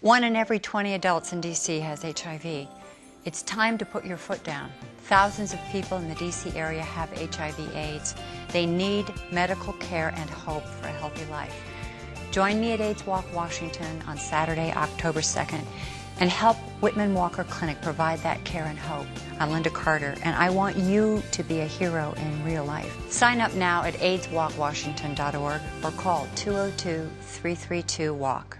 One in every 20 adults in DC has HIV. It's time to put your foot down. Thousands of people in the DC area have HIV AIDS. They need medical care and hope for a healthy life. Join me at AIDS Walk Washington on Saturday, October 2nd, and help Whitman Walker Clinic provide that care and hope. I'm Lynda Carter, and I want you to be a hero in real life. Sign up now at AIDSWalkWashington.org or call 202 332 WALK.